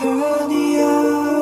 Other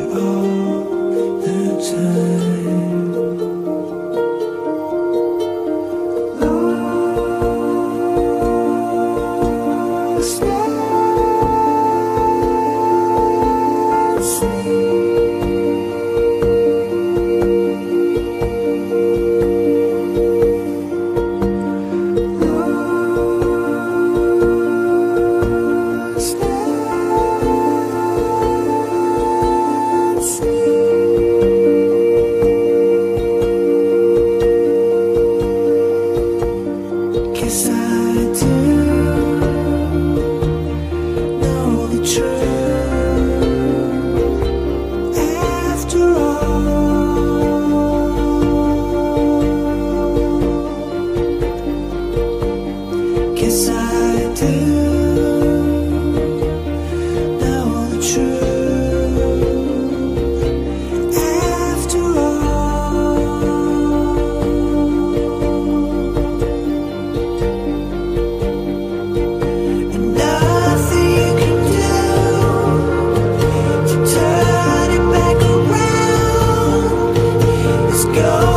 you go. go.